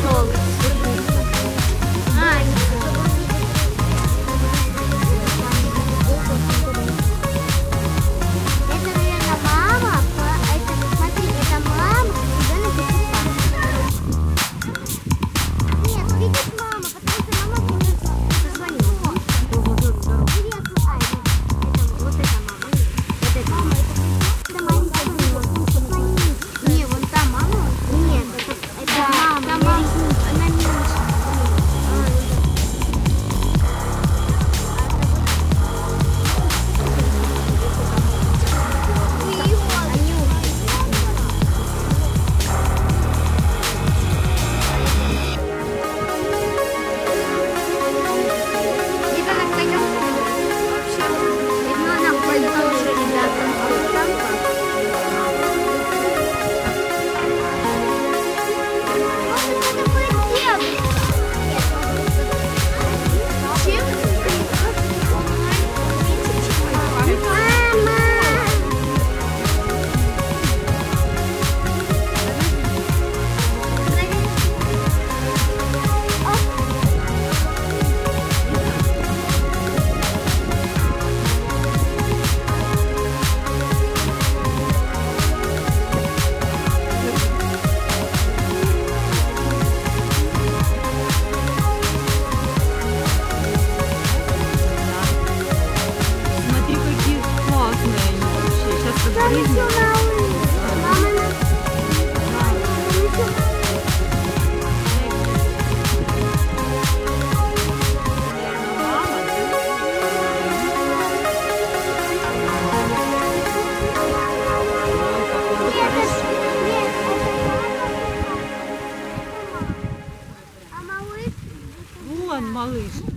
household. Малыш.